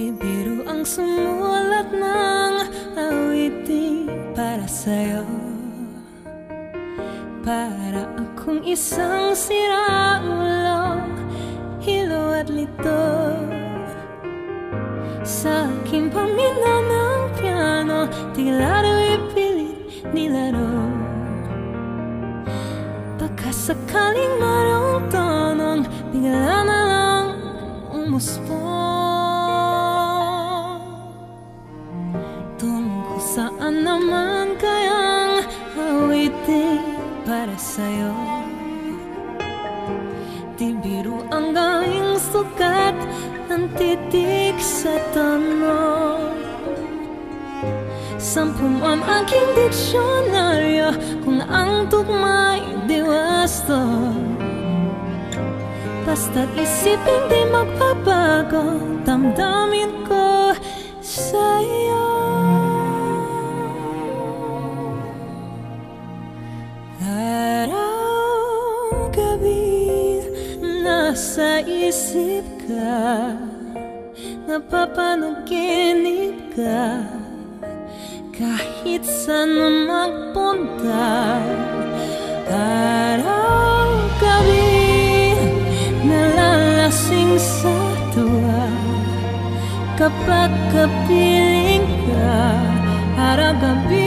Di biro ang sumulat ng awitin para sa'yo. Para akong isang siraulo Hilo at lito. Sa aking pamina ng piano Tila daw ipilit nilaro Baka sakaling marong tonong Bigla na lang umuspo sa'yo? Di biro ang gawing sukat ng titik sa tanong Sampu ang aking diksyonaryo kung ang tugma'y diwasto. Basta't isipin di magbabago Damdamin ko sa'yo nasa isip ka Napapanaginip ka Kahit saan magpunta Araw, gabi Nalalasing sa tuwa. Kapag kapiling ka Araw-gabi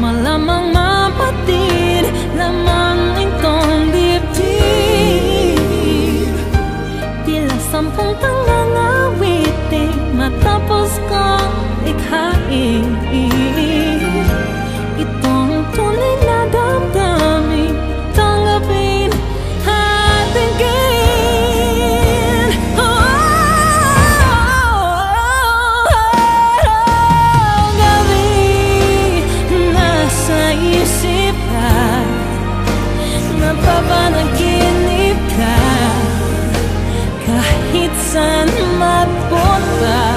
malamang mapatid Lamang itong dibdib. Tila sampung tangang awitin Matapos kong ikhain minsan mapunta